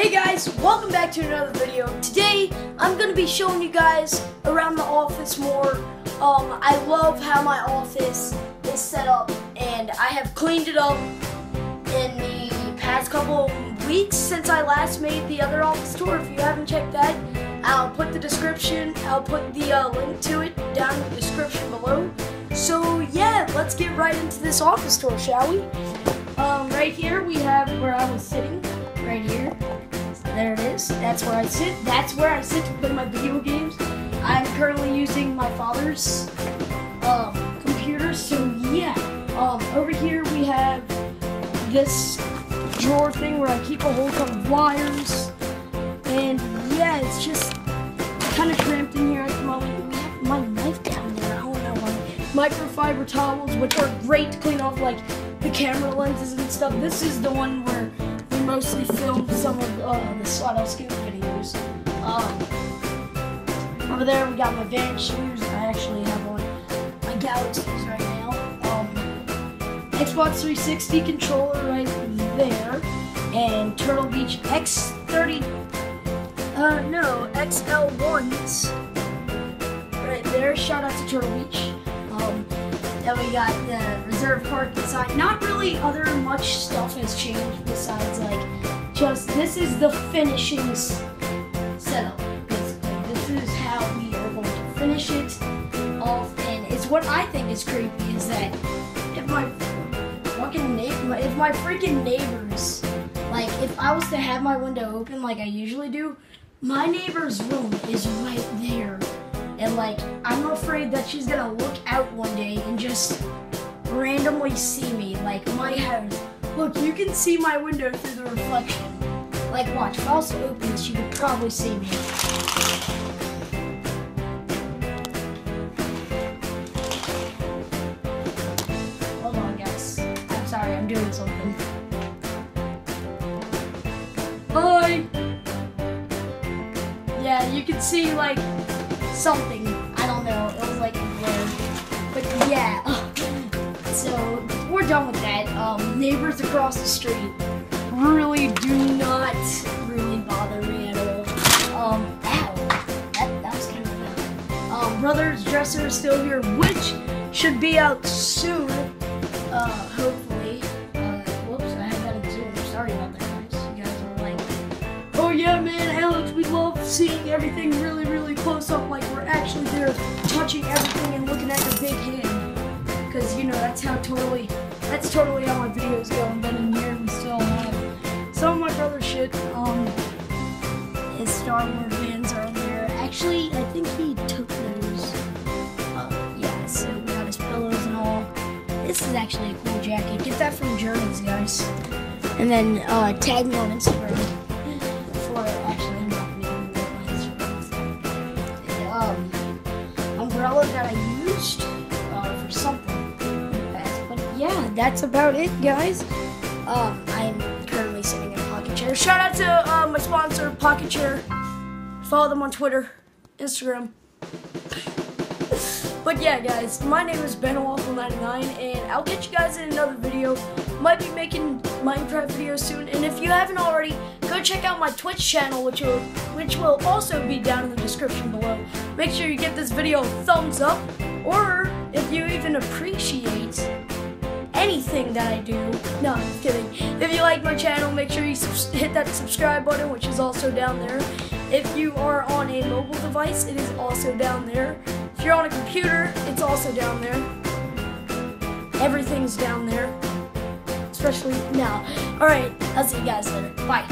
Hey guys, welcome back to another video. Today, I'm going to be showing you guys around the office more. Um, I love how my office is set up and I have cleaned it up in the past couple weeks since I last made the other office tour. If you haven't checked that, I'll put the description, I'll put the uh, link to it down in the description below. So yeah, let's get right into this office tour, shall we? Um, right here we have where I was sitting, right here. There it is. That's where I sit. That's where I sit to play my video games. I'm currently using my father's um, computer, so yeah. Um, over here we have this drawer thing where I keep a whole ton of wires. And yeah, it's just kind of cramped in here at the moment. We have my knife down there. I don't know why. Microfiber towels, which are great to clean off like the camera lenses and stuff. This is the one where mostly filmed some of uh, the Slot Scoop videos. Um, over there we got my van shoes. I actually have on my Galaxies right now. Um, Xbox 360 controller right there. And Turtle Beach X30, uh, no, XL1s right there. Shout out to Turtle Beach. Got the reserve park inside. Not really other much stuff has changed besides like just this is the finishing setup. Basically, this is how we are going to finish it off. And it's what I think is creepy is that if my fucking neighbor, if my freaking neighbors, like if I was to have my window open like I usually do, my neighbor's room is right there. And like, I'm afraid that she's gonna look out one day and just randomly see me. Like, my house. Look, you can see my window through the reflection. Like, watch, if I to open this, you could probably see me. Hold on, guys. I'm sorry, I'm doing something. Hi! Yeah, you can see, like, something. I don't know. It was like a blur. But yeah. So we're done with that. Um, neighbors across the street really do not really bother me at all. Um, ow. That, that was kind of loud. Um, Brother's Dresser is still here, which should be out soon. Uh, hopefully. Seeing everything really, really close up, like we're actually there touching everything and looking at the big hand. Because, you know, that's how totally, that's totally how my videos go. And then in here, we still have some of my brother's shit. Um, his Star Wars vans are there. Actually, I think he took those. Uh, yeah, so we got his pillows and all. This is actually a cool jacket. Get that from Journeys, guys. And then uh, tag me on Instagram used uh, for something. But yeah, that's about it, guys. Um, I'm currently sitting in a pocket chair. Shout out to uh, my sponsor, Pocket Chair. Follow them on Twitter, Instagram. But yeah, guys, my name is Ben BenWaffle99, and I'll get you guys in another video. Might be making Minecraft videos soon, and if you haven't already, go check out my Twitch channel, which will which will also be down in the description below. Make sure you give this video a thumbs up, or if you even appreciate anything that I do. No, I'm kidding. If you like my channel, make sure you hit that subscribe button, which is also down there. If you are on a mobile device, it is also down there. If you're on a computer, it's also down there. Everything's down there. Especially now. Alright, I'll see you guys later. Bye.